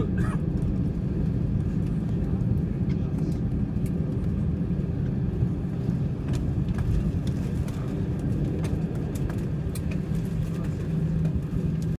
Ugh.